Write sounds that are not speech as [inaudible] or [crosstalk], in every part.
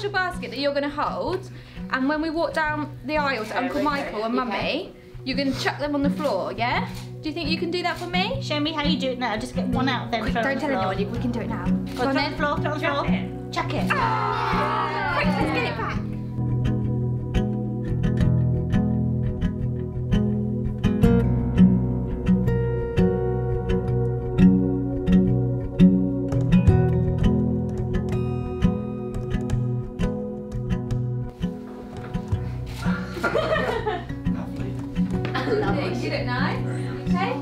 special basket that you're going to hold, and when we walk down the aisle to Uncle Michael and Mummy, you're going to chuck them on the floor, yeah? Do you think you can do that for me? Show me how you do it now. Just get one out, then Quick, it don't the tell floor. anyone, we can do it now. Go Go on on, throw it on then. the floor, throw on the floor. Chuck it. Ah! Quick, let's get it back. Okay?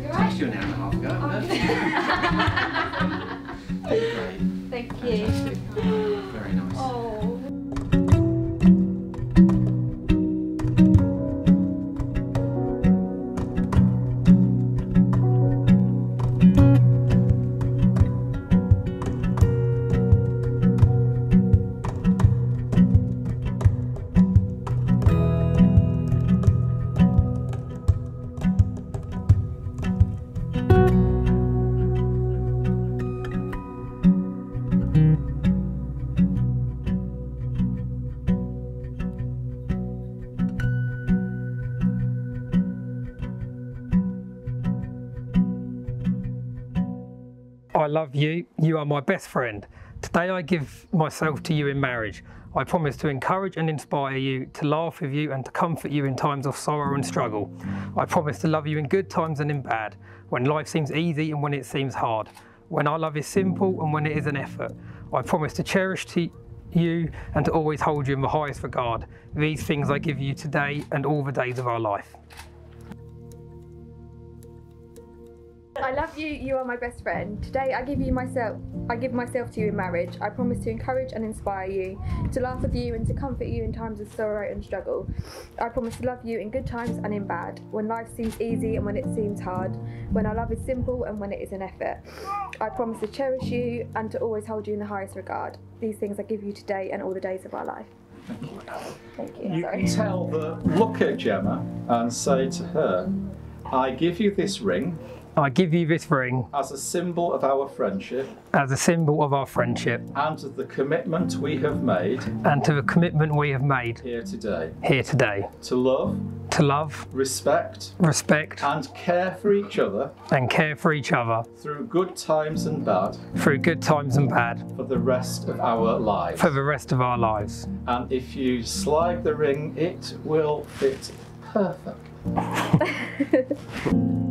You alright? Actually, an hour and a half ago. it? Great. [laughs] [laughs] Thank you. Fantastic. Very nice. Oh. I love you. You are my best friend. Today I give myself to you in marriage. I promise to encourage and inspire you, to laugh with you, and to comfort you in times of sorrow and struggle. I promise to love you in good times and in bad, when life seems easy and when it seems hard, when our love is simple and when it is an effort. I promise to cherish to you and to always hold you in the highest regard. These things I give you today and all the days of our life. I love you, you are my best friend. Today I give you myself I give myself to you in marriage. I promise to encourage and inspire you, to laugh with you and to comfort you in times of sorrow and struggle. I promise to love you in good times and in bad, when life seems easy and when it seems hard, when our love is simple and when it is an effort. I promise to cherish you and to always hold you in the highest regard. These things I give you today and all the days of our life. Thank you. Thank You Sorry. can tell that look at Jemma and say to her, I give you this ring I give you this ring. As a symbol of our friendship. As a symbol of our friendship. And of the commitment we have made. And to the commitment we have made. Here today. Here today. To love, to love, respect, respect, and care for each other. And care for each other. Through good times and bad. Through good times and bad. For the rest of our lives. for the rest of our lives. And if you slide the ring, it will fit perfect. [laughs]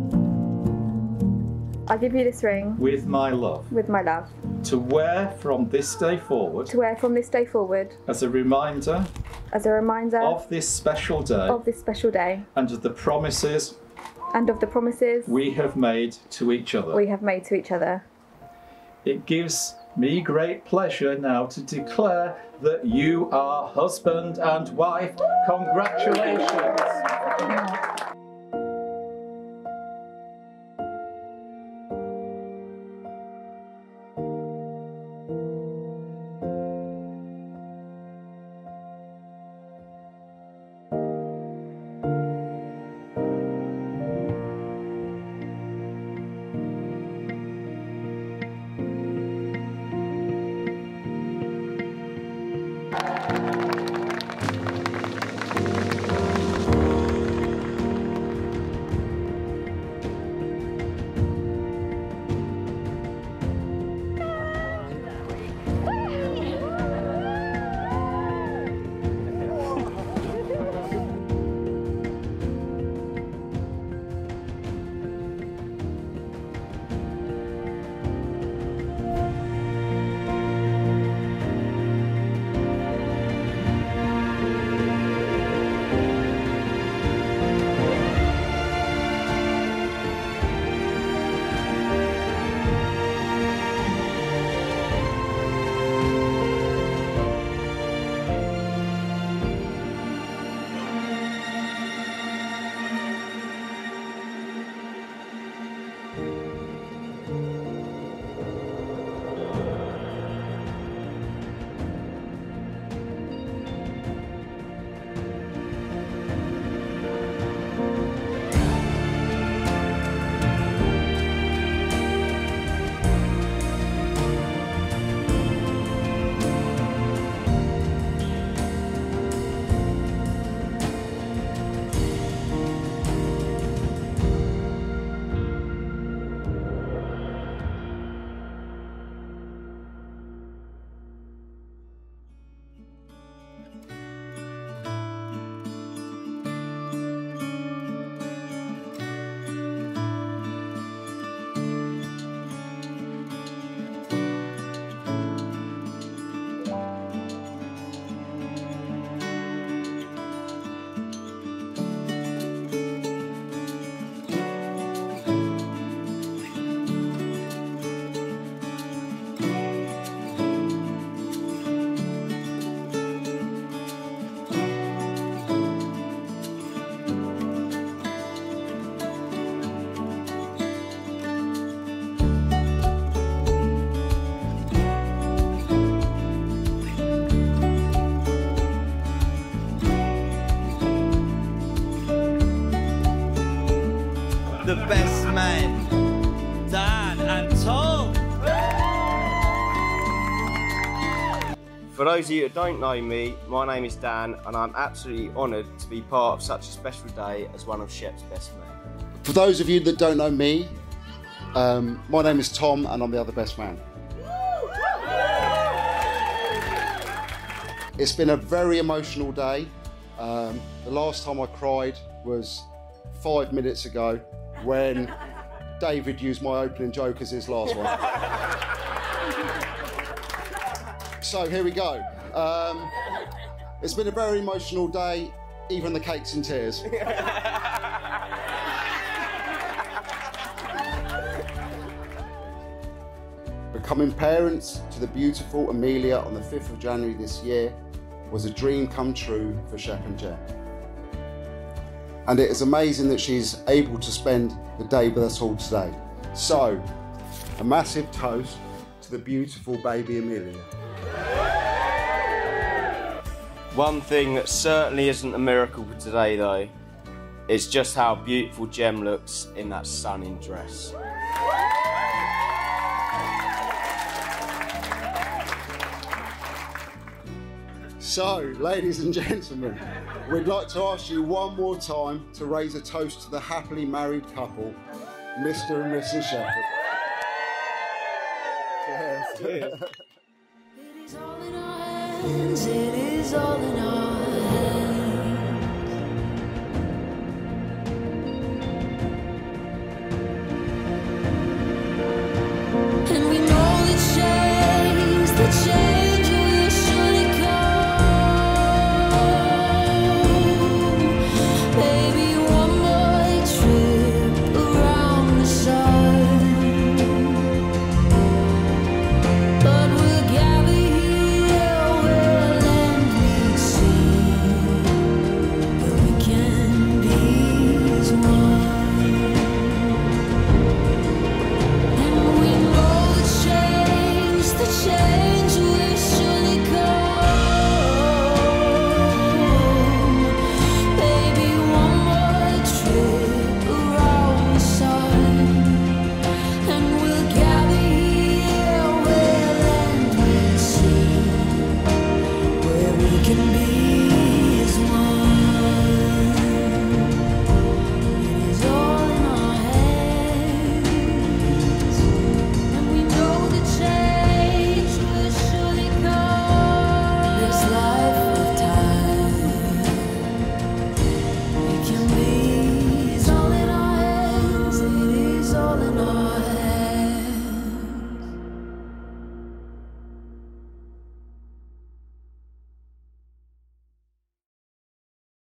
I give you this ring. With my love, with my love. To wear from this day forward. To wear from this day forward. As a reminder. As a reminder. Of this special day. Of this special day. And of the promises. And of the promises. We have made to each other. we have made to each other. It gives me great pleasure now to declare that you are husband and wife. Congratulations! best men, Dan and Tom. For those of you that don't know me, my name is Dan and I'm absolutely honoured to be part of such a special day as one of Shep's best men. For those of you that don't know me, um, my name is Tom and I'm the other best man. It's been a very emotional day. Um, the last time I cried was five minutes ago when David used my opening joke as his last one. so here we go. Um, it's been a very emotional day, even the cake's in tears. Becoming parents to the beautiful Amelia on the 5th of January this year was a dream come true for Shep and Jen. And it is amazing that she's able to spend the day with us all today. So, a massive toast to the beautiful baby Amelia. One thing that certainly isn't a miracle for today though, is just how beautiful Jem looks in that stunning dress. So, ladies and gentlemen, we'd like to ask you one more time to raise a toast to the happily married couple, Mr. and Mrs. Sheppard. Cheers. It is all in our hands, it is all in our